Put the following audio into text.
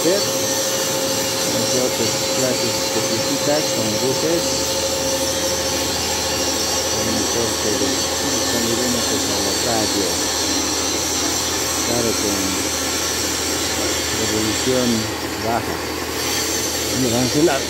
coser entre otras clases específicas con luces un corte de saliremos pues a la radio. Claro con revolución baja. Y cancelar